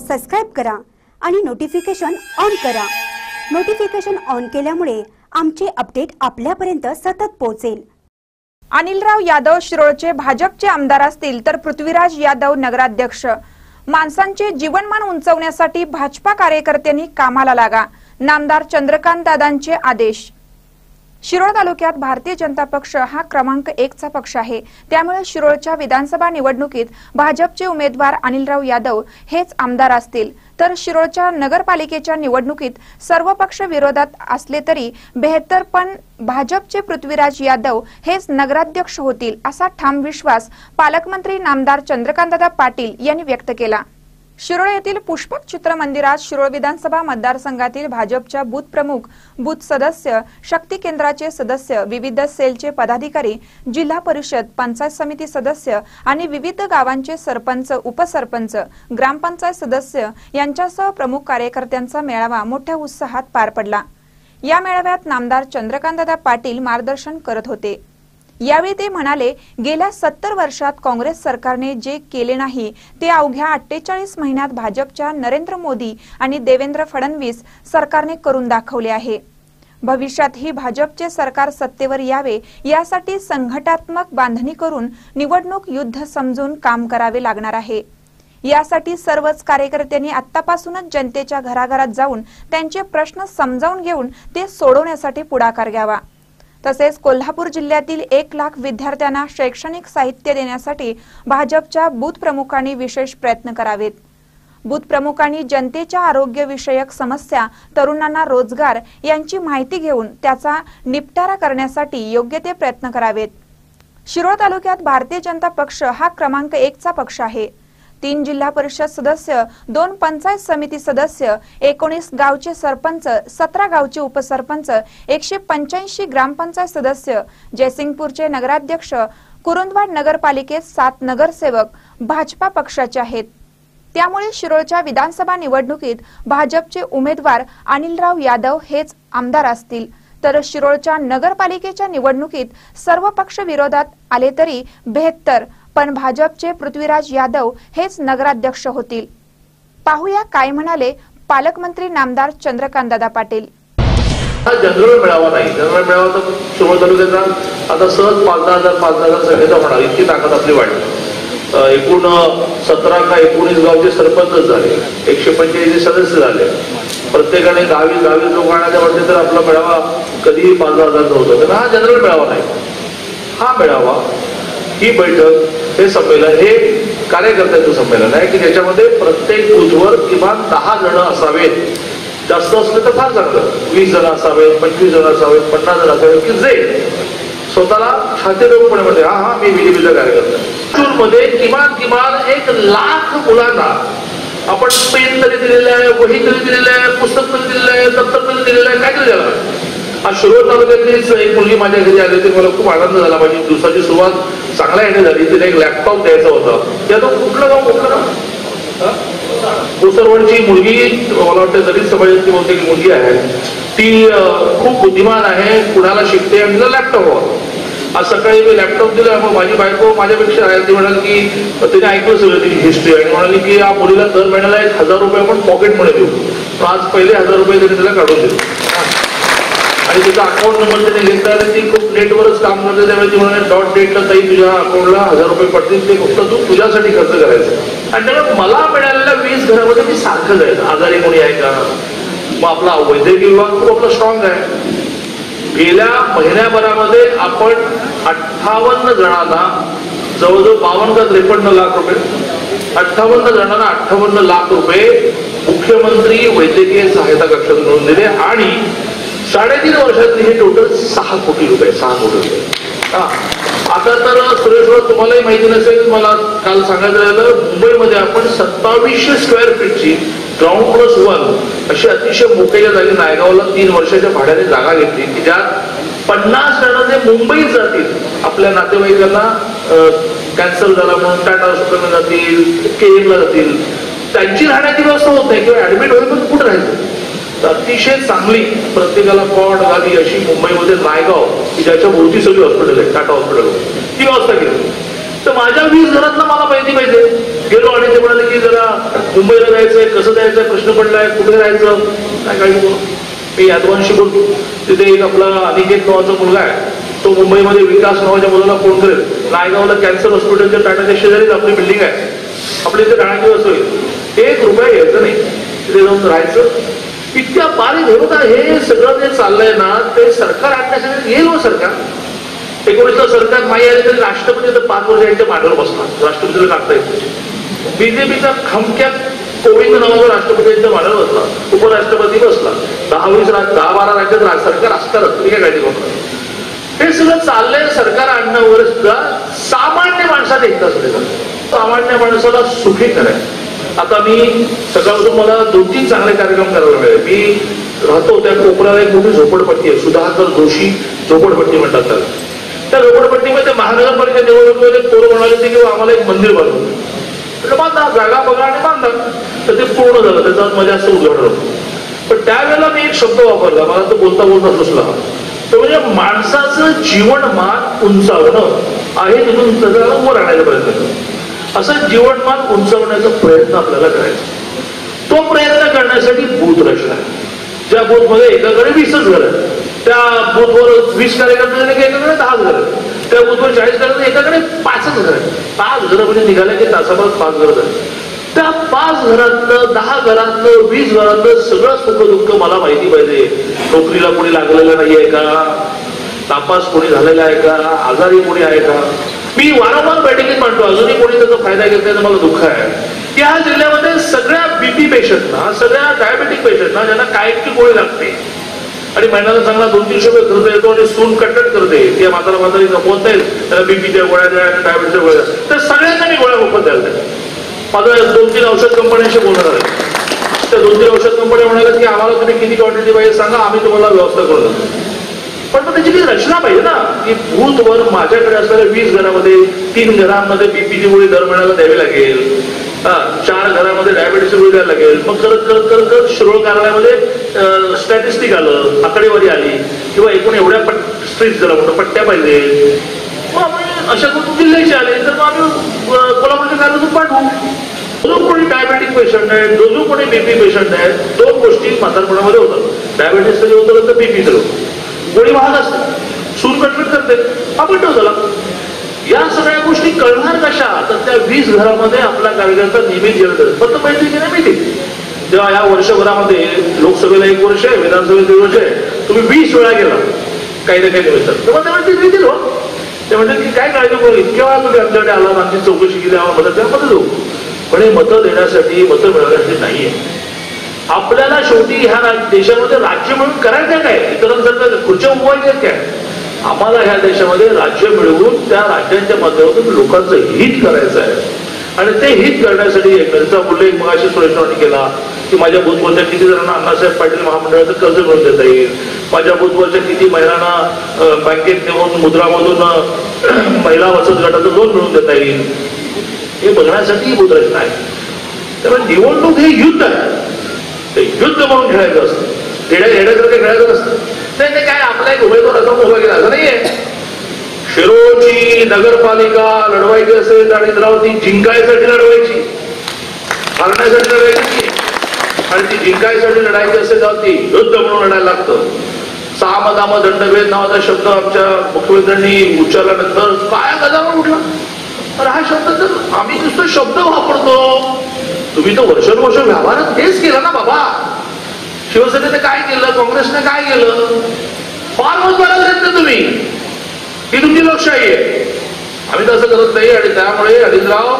Subscribe करा आणि notification on करा. नोटिफिकेशन ऑन केल्यामुळे आमचे अपडेट आपल्यापर्यंत सतत पोहोचेल. अनिलराव यादव शिरोळचे भाजपचे आमदार असतील तर पृथ्वीराज यादव नगराध्यक्ष. माणसांचे जीवनमान उंचवण्यासाठी भाजपा कार्यकर्त्यांनी कामाला लागा. नामदार चंद्रकांत दादांचे आदेश. शिरोळ तालुक्यात भारतीय जनता पक्ष हा क्रमांक एकचा पक्ष आहे. त्यामुळे शिरोळच्या विधानसभा निवडणुकीत भाजपचे उमेदवार अनिलराव यादव हेच आमदार असतील. तर शिरोळच्या नगरपालिकेच्या निवडणुकीत सर्व पक्ष विरोधात असले तरी बेहतर पण भाजपचे पृथ्वीराज यादव हेच नगराध्यक्ष होतील असा ठाम विश्वास पालकमंत्री नामदार चंद्रकांतदादा पाटील यांनी व्यक्त केला. शिरोळ येथील पुष्पक चित्र मंदिरात शिरोळ विधानसभा मतदारसंघातील भाजपच्या बूथ प्रमुख बूथ सदस्य शक्ती केंद्राचे सदस्य विविध सेलचे पदाधिकारी जिल्हा परिषद पंचायत समिती सदस्य आणि विविध गावांचे सरपंच उपसरपंच ग्रामपंचायत सदस्य यांच्यासह प्रमुख कार्यकर्त्यांचा मेळावा मोठ्या उत्साहात पार पडला. या मेळाव्यात नामदार चंद्रकांतदा पाटील मार्गदर्शन करत होते. यावेळी ते म्हणाले गेल्या सत्तर वर्षात काँग्रेस सरकारने जे केले नाही ते अवघ्या अठ्ठेचाळीस महिन्यात भाजपच्या नरेंद्र मोदी आणि देवेंद्र फडणवीस सरकारने करून दाखवले आहे. भविष्यातही भाजपचे सरकार सत्तेवर यावे यासाठी संघटात्मक बांधणी करून निवडणूक युद्ध समजून काम करावे लागणार आहे. यासाठी सर्वच कार्यकर्त्यांनी आतापासूनच जनतेच्या घराघरात जाऊन त्यांचे प्रश्न समजावून घेऊन ते सोडवण्यासाठी पुढाकार घ्यावा. तसेच कोल्हापूर जिल्ह्यातील एक लाख विद्यार्थ्यांना शैक्षणिक साहित्य देण्यासाठी भाजपच्या बूथ प्रमुखांनी विशेष प्रयत्न करावेत. बूथ प्रमुखांनी जनतेच्या आरोग्यविषयक समस्या तरुणांना रोजगार यांची माहिती घेऊन त्याचा निपटारा करण्यासाठी योग्य ते प्रयत्न करावेत. शिरोळ तालुक्यात भारतीय जनता पक्ष हा क्रमांक एकचा पक्ष आहे. तीन जिल्हा परिषद सदस्य दोन पंचायत समिती सदस्य एकोणीस गावचे सरपंच सतरा गावचे उपसरपंच एकशे पंच्याऐंशी ग्रामपंचायत सदस्य जयसिंगपूरचे नगराध्यक्ष कुरुंदवाड नगरपालिकेत सात नगरसेवक भाजपा पक्षाचे आहेत. त्यामुळे शिरोळच्या विधानसभा निवडणुकीत भाजपचे उमेदवार अनिलराव यादव हेच आमदार असतील. तर शिरोळच्या नगरपालिकेच्या निवडणुकीत सर्व पक्ष विरोधात आले तरी बेहत्तर पण भाजपचे पृथ्वीराज यादव हेच नगराध्यक्ष होतील. पाहूया काय म्हणाले पालकमंत्री नामदार चंद्रकांतदादा पाटील. जनरल मेळावा नाही. जनरल मेळावा तर सुरुवात तालुक्याचा. आता सहज पाच दहा हजार पाच दहा हजार सभेचा होणार. इतकी ताकद आपली वाढली. एकूण सतरा का एकोणीस गावचे सरपंच झाले. एकशे पंचेचाळीस सदस्य झाले. प्रत्येकाने गावी गावी जो गाण्याच्या वाटते तर आपला मेळावा कधीही पाच दहा हजारचा होतो तर हा जनरल मेळावा नाही. हा मेळावा ही बैठक हे संमेलन हे कार्यकर्त्यांचं संमेलन आहे की ज्याच्यामध्ये प्रत्येक बुथवर किमान दहा जण असावेत. जास्त असले तर फार चांगलं. वीस जण असावेत पंचवीस जण असावेत पन्नास जण असावेत की जे स्वतःला छाती म्हणते हा हा मी बीजेपीचा कार्यकर्ता मध्ये किमान किमान एक लाख मुलांना आपण पेन तरी दिलेलं आहे वही तरी दिलेलं आहे पुस्तक तरी दिलेलं आहे दप्तर तरी दिलेलं आहे काय तरी दिलं आहे? आज शिरोळ तालुक्यातलीच एक मुलगी माझ्या घरी आली होती मला खूप आनंद झाला. माझी दिवसाची सुरुवात चांगल्या याने झाली. तिला एक लॅपटॉप द्यायचा होता. त्यातून कुठलं गाव कुठलं गाव? कोसरवडची मुलगी मला वाटतं दलित समाजाची बहुतेक मुलगी आहे. ती खूप बुद्धिमान आहे कुणाला शिकते आणि तिला लॅपटॉप हवा. आज सकाळी मी लॅपटॉप दिला. मग माझी बायको माझ्यापेक्षा आहे. ती म्हणाली की तिने ऐकलं सगळं तिची हिस्ट्री आणि म्हणाली की या मुलीला दर महिन्याला एक हजार रुपये आपण पॉकेटमध्ये देऊ. आज पहिले हजार रुपये तिने तिला काढून दिले. आणि तुझा अकाउंट नंबर त्याने घेतला आणि ती खूप नेटवरच काम करते. त्यामुळे ती म्हणाले डॉट डेटला ताई तुझ्या अकाउंटला हजार रुपये पडतील ते फक्त तू तुझ्यासाठी खर्च करायचं. आणि त्यामुळे मला मिळालेल्या वीस घरामध्ये मी सारखं जायचं. आजारी कोणी आहे का? मग आपला वैद्यकीय विभाग खूप आपला स्ट्रॉंग आहे. गेल्या महिन्याभरामध्ये आपण अठ्ठावन्न जणांना जवळजवळ बावन्न का त्रेपन्न लाख रुपये अठ्ठावन्न जणांना अठ्ठावन्न लाख रुपये मुख्यमंत्री वैद्यकीय सहायता कक्षात मिळवून दिले आणि साडेतीन वर्षातली हे टोटल सहा कोटी रुपये सहा कोटी रुपये. हा. आता तर सुरेश तुम्हालाही माहिती नसेल मला काल सांगायचं राहिलं मुंबईमध्ये आपण सत्तावीसशे स्क्वेअर फीटची ग्राउंड प्लस वन अशी अतिशय मोठ्या जागी नायगावला तीन वर्षाच्या भाड्याने जागा घेतली. की ज्यात पन्नास जणांचे मुंबईत जातील. आपल्या नातेवाईकांना कॅन्सर झाला म्हणून टाटा हॉस्पिटलला जातील केएमला जातील. त्यांची राहण्याची व्यवस्था होत नाही किंवा ऍडमिट होईल पण कुठं राहायचं अतिशय चांगली प्रत्येकाला कॉड झाली अशी मुंबईमध्ये नायगाव की ज्याच्या भोवती सगळी हॉस्पिटल आहे टाटा हॉस्पिटल ती व्यवस्था केली. तर माझ्या वीस घरातलं मला माहिती पाहिजे. गेलो आणि ते म्हणाले की जरा मुंबईला जायचंय कसं जायचंय प्रश्न पडलाय कुठे जायचं काय काय मी यादवांशी बोलतो. तिथे एक आपला अनिकेत नावाचा मुलगा आहे. तो मुंबईमध्ये विकास नावाच्या मुलाला फोन करेल. नायगावला कॅन्सर हॉस्पिटलच्या टाटाच्या शेजारीच आपली बिल्डिंग आहे. आपल्या इथे राहण्याची दिवस होईल एक रुपया घ्यायचं नाही. तिथे जाऊन राहायचं. इतक्या बारीक धरून हे सगळं जे चाललंय ना ते सरकार आणण्यासाठी येईल हो सरकार. एकोणीसला सरकार नाही आले तरी राष्ट्रपती तर पाच वर्ष यांच्या मांडीवर बसला राष्ट्रपतीला काढता येत बीजेपीचा खमक्यात कोविंद नावाचा राष्ट्रपती यांच्या बसला उपराष्ट्रपती बसला दहा वीस राज दहा बारा राज्यात राज- सरकार असतात ठीक काय काळजी करू हे सगळं चाललंय सरकार आणण्यावर सुद्धा सामान्य माणसाने एकदा सुद्धा सामान्य माणसाला सुखी करायचं. आता मी सकाळपासून मला दोन तीन चांगले कार्यक्रम करायला मिळाले मी राहतो त्या कोपऱ्याला एक मोठी झोपडपट्टी आहे. सुधाकर जोशी झोपडपट्टी म्हणतात त्याला. त्या झोपडपट्टीमध्ये महानगरपालिका निवडणुकीमध्ये पोरं म्हणाले ते किंवा आम्हाला एक मंदिर बांधून म्हटलं बांधा जागा बघा आणि बांधा. तर ते पूर्ण झालं. त्याचा माझ्या असं उद्घाटन होतं. पण त्यावेळेला मी एक शब्द वापरला. मला तो बोलता बोलता सुचला. तो म्हणजे माणसाचं जीवनमान उंचावणं आहे तिथून त्याचा वर आणायचा प्रयत्न करतो असं जीवनमान उंचावण्याचा प्रयत्न आपल्याला करायचा. तो प्रयत्न करण्यासाठी बूथ रचला आहे. ज्या बूथमध्ये एकाकडे वीसच घर त्या बूथवर वीस कार्यकर्ते झाले की एकाकडे दहा घर त्या बूथवर चाळीस कार्यकर्ते एकाकडे पाचच घर पाच घरं म्हणजे निघाले की तासाभरात पाच घर झाले. त्या पाच घरातलं दहा घरातलं वीस घरातलं सगळं सुख दुःख मला माहिती पाहिजे. नोकरीला कोणी लागलेलं नाहीये का? तापास कोणी झालेला आहे का? आजारी कोणी आहे का? मी वारंवार बैठकीत म्हणतो अजूनही कोणी त्याचा फायदा घेत नाही तर मला दुःख आहे. की ह्या जिल्ह्यामध्ये सगळ्या बीपी पेशंटना सगळ्या डायबेटिक पेशंटना ज्यांना कायमची गोळी लागते. आणि महिन्याला चांगला दोन तीनशे रुपये खर्च येतो आणि सून कटकट करते. त्या म्हातारा म्हातारी कमवत नाही त्याला बीपीच्या गोळ्या द्या आणि डायबिटीच्या गोळ्या द्या. तर सगळ्यांना मी गोळ्या मोफत द्यायला त्या माझं दोन तीन औषध कंपन्यांशी बोलणार आहे त्या दोन तीन औषध कंपन्या म्हणाल्या की आम्हाला तुम्ही किती क्वांटिटी पाहिजे सांगा आम्ही तुम्हाला व्यवस्था करून देतो. पण मग त्याची रचना पाहिजे ना की भूतवर माझ्याकडे असणाऱ्या वीस घरामध्ये तीन घरांमध्ये बीपीची गोळी दर महिन्याला द्यावी लागेल. हा चार घरामध्ये डायबिटीसची गोळी द्यायला लागेल. मग करत करत करत करत शिरोळ कार्यालयामध्ये स्टॅटिस्टिक आलं आकडेवारी आली किंवा एकूण एवढ्या पट स्ट्रीट जरा म्हणतो पट्ट्या पाहिजे. मग आम्ही अशा करून जिल्ह्याचे आले तर मग आम्ही कोल्हापूरच्या कार्यालयातून पाठवू. जो कोणी डायबेटिक पेशंट आहे जो जो कोणी बीपी पेशंट आहे दोन गोष्टी म्हातारपणामध्ये होतात. डायबेटीस तरी होतं तर बीपी तरी होतं. गोळी महाग असते. सूर कटकट करते. आपण ठेव झाला. या सगळ्या गोष्टी कळणार कशा? तर त्या वीस घरामध्ये आपला कार्यकर्ता नियमित गेला जातो फक्त माहिती की नाही माहिती? तेव्हा या वर्षभरामध्ये लोकसभेला एक वर्ष आहे विधानसभेला दीड वर्ष आहे. तुम्ही वीस वेळा गेला. काही ना काही निमित्त तेव्हा ते म्हणते देतील हो. ते म्हणतात की काय काळजी करू? इतक्या वेळा तुम्ही आमच्याकडे आला आमची चौकशी केली आम्हाला मदत द्या मदत देऊ पण हे मतं देण्यासाठी मतं मिळवण्यासाठी नाहीये. आपल्याला शेवटी ह्या राज- देशामध्ये राज्य मिळून करायचं काय? इतरांसारखं खुर्च्या उभवायच्या काय? आम्हाला ह्या देशामध्ये राज्य मिळवून त्या राज्यांच्या माध्यमातून लोकांचं हित करायचं आहे. आणि ते हित करण्यासाठी त्यांचा उल्लेख मगाशी सुरेशरावांनी केला की माझ्या बूथवरच्या किती जणांना अण्णासाहेब पाटील महामंडळाचं कर्ज मिळून देता येईल. माझ्या बूथवरच्या किती महिलांना बँकेत नेऊन मुद्रामधून महिला वसत गटाचं लोन मिळवून देता येईल. हे बघण्यासाठी ही बूथ आहे. त्यामुळे निवडणूक हे युद्ध आहे. ते युद्ध म्हणून खेळायचं असतं. येड्या येण्यासारखं खेळायचं असतं नाही ते काय आपला एक उमेदवार असा उभा केला असं नाहीये. शिरोची नगरपालिका लढवायची असेल आणि जरा ती जिंकायसाठी लढवायची. हरण्यासाठी लढवायची आणि ती जिंकायसाठी लढायची असेल तर ती युद्ध म्हणून लढायला लागतं. साम दाम दंडभेद नावाचा शब्द आमच्या मुख्यमंत्र्यांनी उच्चारल्यानंतर काय गजावर उठला. तर हा शब्द तर आम्ही नुसतं शब्द वापरतो. तुम्ही तर वर्षानुवर्ष व्यवहारात तेच केलं ना बाबा. शिवसेनेनं काय केलं? काँग्रेसने काय केलं? फार महत्वाला घेतलं तुम्ही. ही तुमची लोकशाही आहे. आम्ही तसं करत नाही आणि त्यामुळे अनिलराव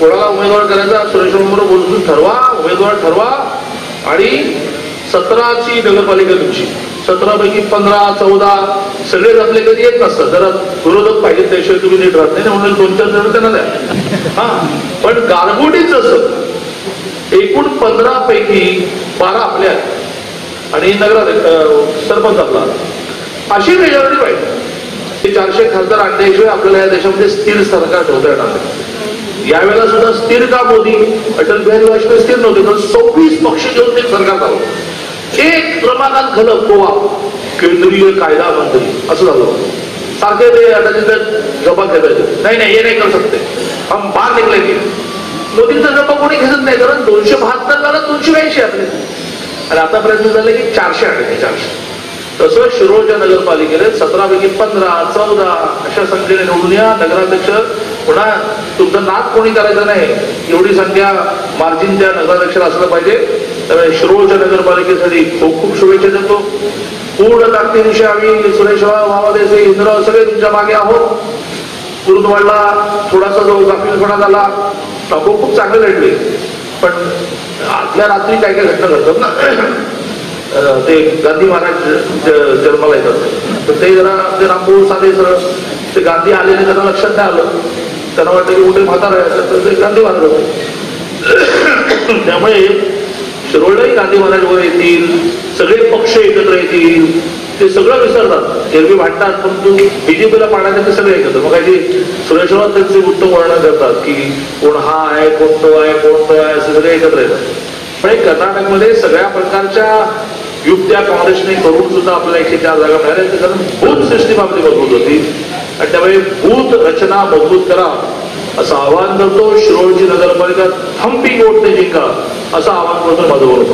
कोणाला उमेदवार करायचा सुरेश बोलून ठरवा उमेदवार ठरवा. आणि सतराची नगरपालिका तुमची. सतरापैकी पंधरा चौदा सगळेच आपले कधी येत नसतात. जरा विरोधक पाहिजे त्याशिवाय तुम्ही नीट राहत नाही. म्हणून दोन चार जण त्यांना द्या. हा. पण गारगोटीच असं एकूण पंधरा पैकी बारा आपल्या आहेत. आणि नगराध्यक्ष सरपंच आपला. अशी मेजॉरिटी पाहिजे. ते चारशे खासदार आणल्याशिवाय आपल्याला या देशामध्ये स्थिर सरकार ठेवता येणार नाही. यावेळेला सुद्धा स्थिर का मोदी? अटल बिहारी वाजपेयी स्थिर नव्हते पण सव्वीस पक्ष घेऊन ते सरकार झालं एक क्रमांकात झालं गोवा केंद्रीय कायदा मंत्री असं झालं सारखे ते अटल गप्पा खेळायचे नाही नाही हे नाही करू शकते. हम निघले की. मोदींचा जप कोणी घेत नाही कारण दोनशे बहात्तर झाला दोनशे ब्याऐंशी आपले आणि आता प्रयत्न झाले की चारशे आणायचे चारशे. तसं शिरोळच्या नगरपालिकेने सतरा पैकी पंधरा चौदा अशा संख्येने निवडून या. नगराध्यक्ष पुन्हा तुमचं नाद कोणी करायचं नाही एवढी संख्या मार्जिन त्या नगराध्यक्षाला असलं पाहिजे. त्यामुळे शिरोळच्या नगरपालिकेसाठी खूप खूप शुभेच्छा देतो. पूर्ण ताकदीविषयी आम्ही सुरेशराव मावादेसे इंद्र सगळे तुमच्या मागे आहोत. कुरुंदवाडला थोडासा जो गाफीलपणा झाला टाकू खूप चांगले लढले. पण आदल्या रात्री काय काय घटना घडतात ना. ते गांधी महाराज ज- जन्माला येतात. तर ते जरा ते रामभाऊ साधे सर ते गांधी आलेले त्यांना लक्षात नाही आलं. त्यांना वाटलं की कुठे म्हातारा आहे तर ते गांधी महाराज त्यामुळे शिरोळलाही गांधी महाराज वर येतील सगळे पक्ष एकत्र येतील. ते सगळं विसरतात. एरवी भांडतात परंतु बीजेपीला पाण्यात ते सगळे ऐकतो मग काही सुरेशवर त्यांचे उत्तम वर्णन करतात की कोण हा आहे कोण तो आहे कोण तो आहे असे सगळे एकत्र येतात पण हे कर्नाटकमध्ये सगळ्या प्रकारच्या युक्त्या काँग्रेसने करून सुद्धा आपल्याला एकशे चार जागा मिळाल्या. ते कारण भूत सिस्टीम आपली मजबूत होती. आणि त्यामुळे भूत रचना मजबूत करा असं आवाहन करतो शिरोळची नगरपालिका थम्पिंग वोटने जिंका असं आवाहन करतो माझं बोलतो